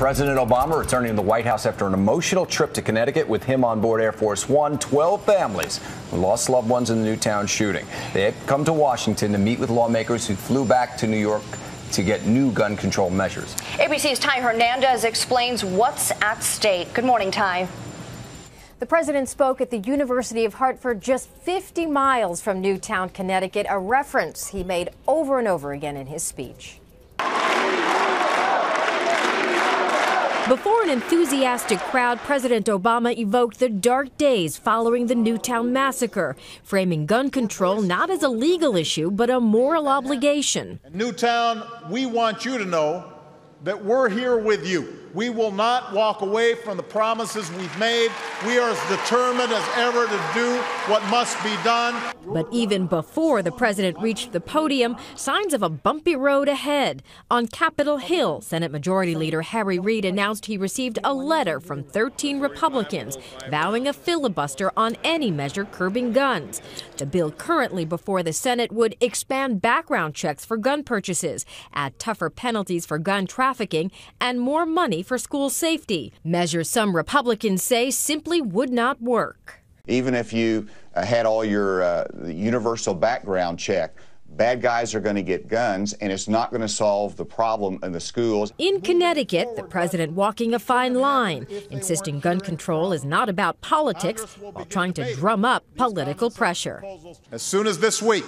President Obama returning to the White House after an emotional trip to Connecticut with him on board Air Force One. 12 families who lost loved ones in the Newtown shooting. They had come to Washington to meet with lawmakers who flew back to New York to get new gun control measures. ABC's Ty Hernandez explains what's at stake. Good morning, Ty. The president spoke at the University of Hartford, just 50 miles from Newtown, Connecticut, a reference he made over and over again in his speech. An enthusiastic crowd, President Obama evoked the dark days following the Newtown massacre, framing gun control not as a legal issue, but a moral obligation. Newtown, we want you to know that we're here with you. We will not walk away from the promises we've made. We are as determined as ever to do what must be done. But even before the president reached the podium, signs of a bumpy road ahead. On Capitol Hill, Senate Majority Leader Harry Reid announced he received a letter from 13 Republicans vowing a filibuster on any measure curbing guns. The bill currently before the Senate would expand background checks for gun purchases, add tougher penalties for gun trafficking, and more money for school safety, measures some Republicans say simply would not work. Even if you uh, had all your uh, universal background check, bad guys are going to get guns, and it's not going to solve the problem in the schools. In Connecticut, the president walking a fine line, insisting gun control is not about politics while trying to drum up political pressure. As soon as this week,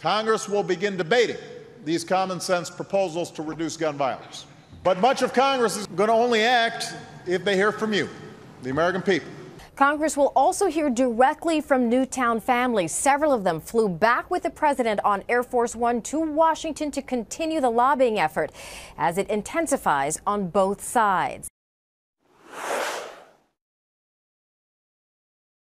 Congress will begin debating these common sense proposals to reduce gun violence. But much of Congress is going to only act if they hear from you, the American people. Congress will also hear directly from Newtown families. Several of them flew back with the president on Air Force One to Washington to continue the lobbying effort as it intensifies on both sides.